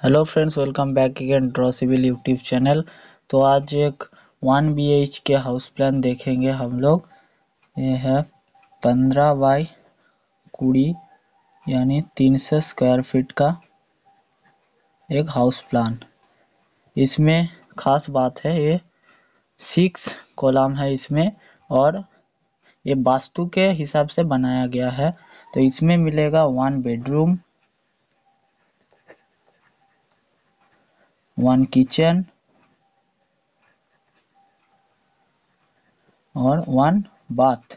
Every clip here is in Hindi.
Hello friends welcome back again draw civil YouTube channel तो आज एक one B H K house plan देखेंगे हम लोग। ये है पंद्रह बाई कुड़ी, यानी तीन सौ स्क्वायर फीट का एक हाउस प्लान इसमें खास बात है, ये सिक्स कॉलम है इसमें, और ये वास्तु के हिसाब से बनाया गया है। तो इसमें मिलेगा वन बेडरूम वन किचन और वन बाथ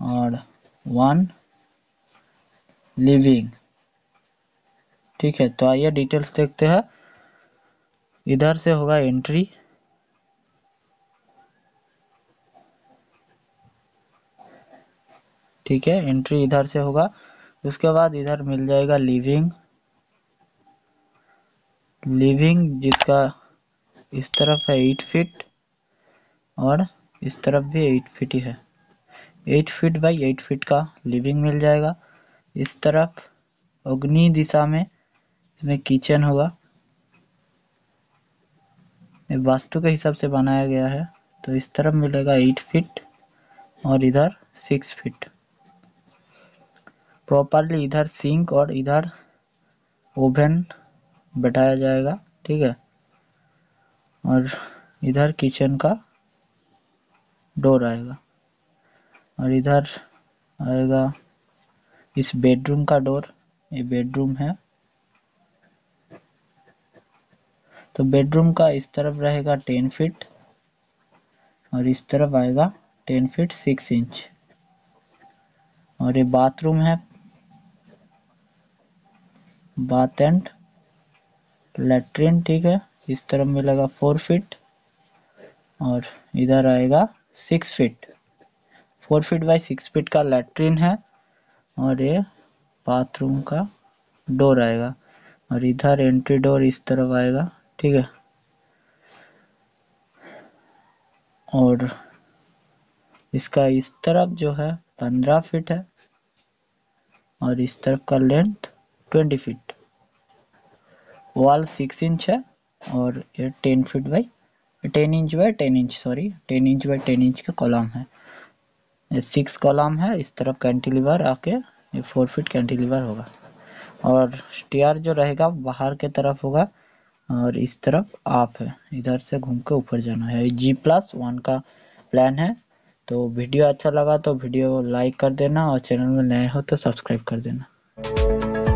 और वन लिविंग ठीक है तो आइए डिटेल्स देखते हैं। इधर से होगा एंट्री ठीक है एंट्री इधर से होगा। उसके बाद इधर मिल जाएगा लिविंग लिविंग जिसका इस तरफ़ है एट फीट और इस तरफ़ भी एट फीट ही है। Eight feet by eight feet का लिविंग मिल जाएगा। इस तरफ़ अग्नि दिशा में, इसमें किचन होगा। वास्तु के हिसाब से बनाया गया है तो इस तरफ़ मिलेगा एट फीट और इधर सिक्स फीट। प्रॉपरली इधर सिंक और इधर ओवन बैठाया जाएगा, ठीक है? और इधर किचन का डोर आएगा। और इधर आएगा इस बेडरूम का डोर। ये बेडरूम है। तो बेडरूम का इस तरफ़ रहेगा टेन फीट और इस तरफ़ आएगा टेन फीट सिक्स इंच। और ये बाथरूम है। बाथ एंड लेट्रिन, ठीक है? इस तरफ़ मिलेगा फोर फीट और इधर आएगा six feet. Four feet by six feet का लेट्रिन है और ये बाथरूम का डोर आएगा और इधर एंट्री डोर इस तरफ़ आएगा, ठीक है? और इसका इस तरफ़ जो है पंद्रह फीट है और इस तरफ़ का length twenty feet. Wall six inch है और ये ten feet by ten inch by ten inch sorry ten inch by ten inch का कॉलम है। ये सिक्स कॉलम है, इस तरफ़ कैंटिलीवर आके ये फोर फीट कैंटिलीवर होगा। और स्टेयर जो रहेगा बाहर के तरफ़ होगा और इस तरफ़ आप है, इधर से घूम के ऊपर जाना है। जी प्लस वन का प्लान है तो वीडियो अच्छा लगा तो वीडियो लाइक कर देना और चैनल में नए हो तो सब्सक्राइब कर देना।